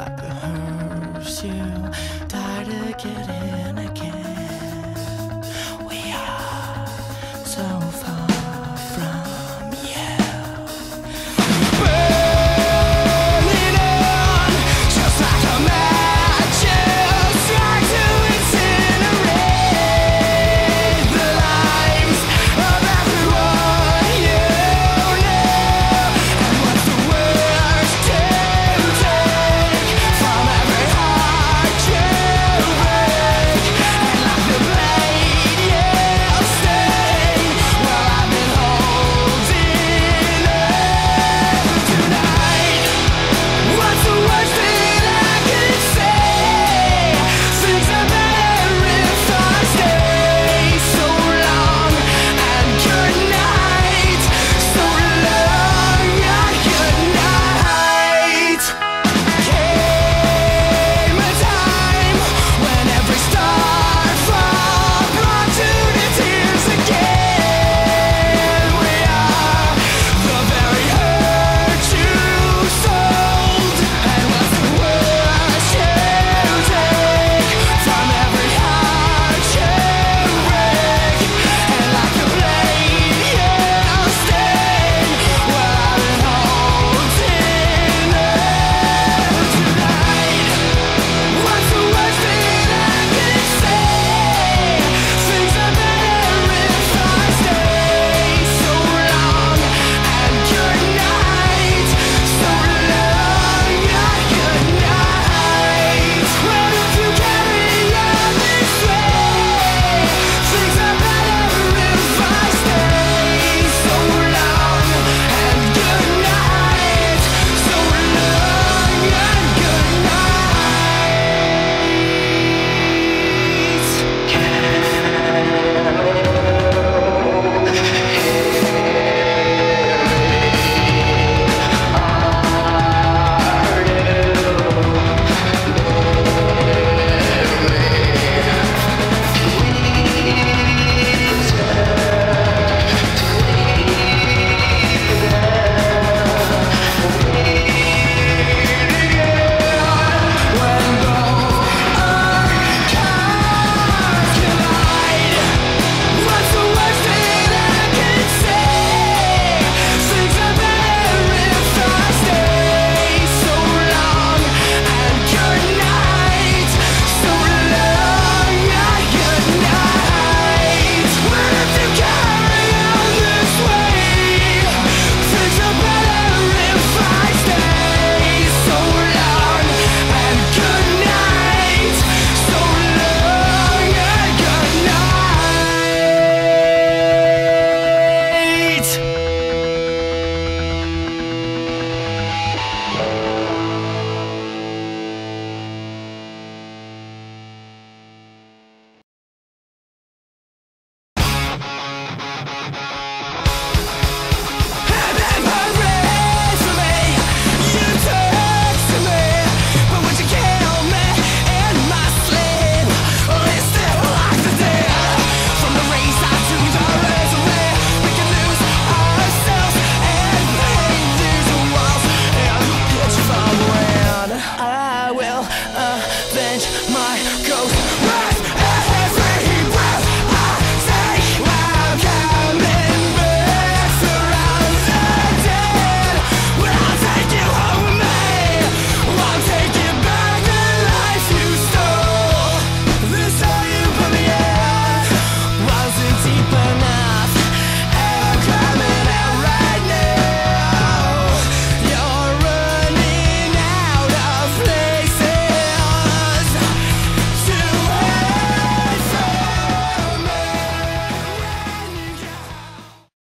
like a hearse, yeah.